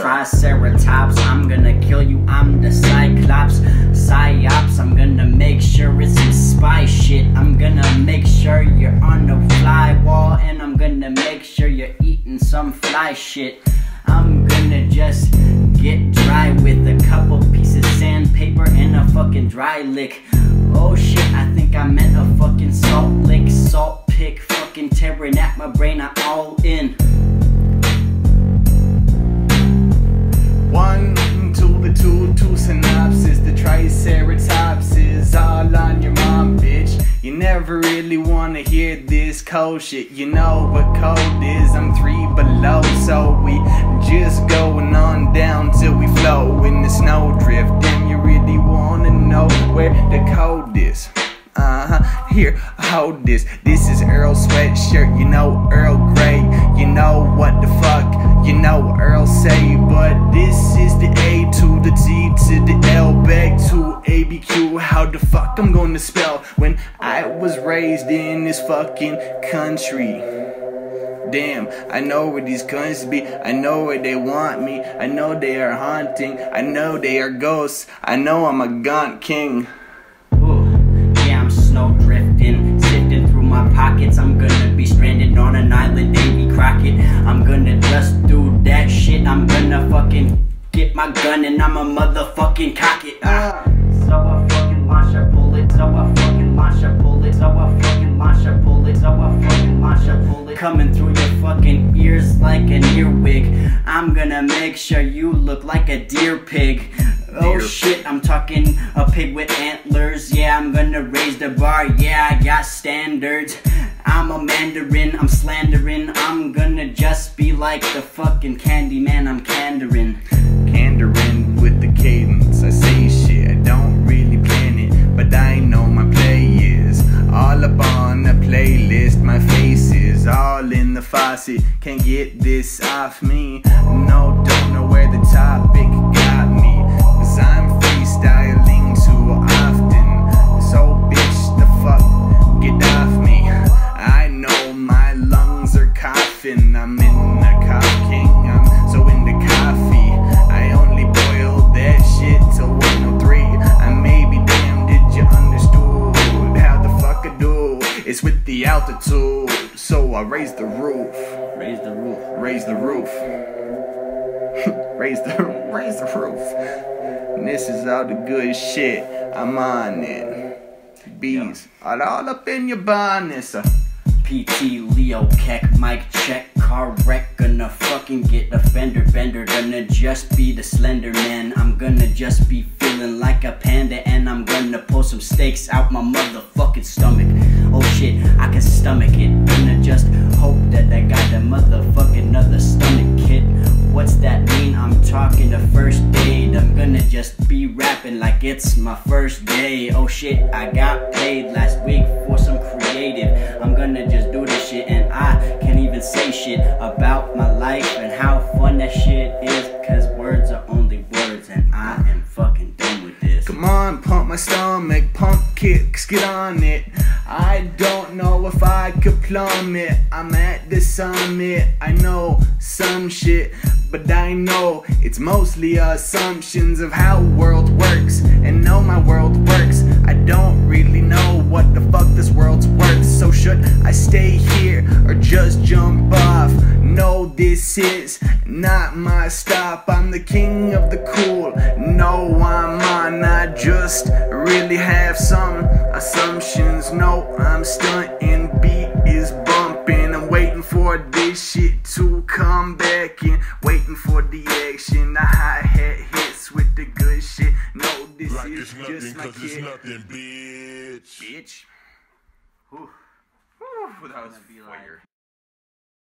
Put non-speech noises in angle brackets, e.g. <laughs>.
triceratops. I'm gonna kill you, I'm the cyclops. Psyops, I'm gonna make sure it's some spy shit. I'm gonna make sure you're on the fly wall, and I'm gonna make sure you're eating some fly shit. I'm gonna just get dry with a couple pieces of sandpaper and a fucking dry lick. Oh shit, I think I meant a fucking salt lick, salt pick, fucking tearing at my brain, I'm all in. Really wanna hear this cold shit. You know what cold is? I'm three below, so we just going on down till we flow in the snowdrift. Damn, you really wanna know where the code is? Uh huh. Here, hold this. This is Earl sweatshirt. You know Earl Grey. You know what the fuck. You know Earl say. But this is the A to the T to the L back to ABQ. How the fuck I'm gonna spell when I was raised in this fucking country? Damn, I know where these guns be. I know where they want me. I know they are haunting. I know they are ghosts. I know I'm a gaunt king. Ooh, yeah, I'm snow drifting, sifting through my pockets. I'm gonna be stranded on an island, Davy Crockett. I'm gonna just do that shit. I'm gonna fucking get my gun and I'm a motherfucking cock it. Ah. So I fucking launch a bullet. So I fucking launch a bullet. So I fucking launch a bullet. So I fucking launch a bullet. Coming through your fucking ears like an earwig. I'm gonna make sure you look like a deer pig. Oh shit, I'm talking a pig with antlers. Yeah, I'm gonna raise the bar. Yeah, I got standards. I'm a mandarin, I'm slandering. I'm gonna just be like the fucking candy man, I'm candoring. Candorin with the cadence. I say I know my play is all up on the playlist. My face is all in the faucet. Can't get this off me. No, the altitude. So I raise the roof. Raise the roof. Raise the roof. <laughs> raise the raise the roof. And this is all the good shit. I'm on it. Bees are all up in your bonnet. PT, Leo, Keck, mic check, car wreck, gonna fucking get a fender bender, gonna just be the slender man. I'm gonna just be feeling like a panda, and I'm gonna pull some steaks out my motherfucking stomach. Oh shit, I can stomach it. Gonna just hope that I got the motherfucking other stomach kit. What's that mean? I'm talking the first date. I'm gonna just be rapping like it's my first day. Oh shit, I got paid last week for some creative. I'm gonna just do this shit and I can't even say shit about my life and how fun that shit is. Cause words are only words and I am fucking done with this. Come on, pump my stomach, pump kicks, get on it. I don't know if I could plummet. I'm at the summit. I know some shit, but I know it's mostly assumptions of how world works. And know my world works. I don't really know what the fuck this world's worth. So should I stay here or just jump off? No, this is not my stop. I'm the king of the cool. No, I'm on. I just really have some assumptions. No, I'm stunting. Beat No, this Like is it's nothing, just my cause it's kid. nothing, bitch. Bitch. Whew. Whew, that was be like- fire.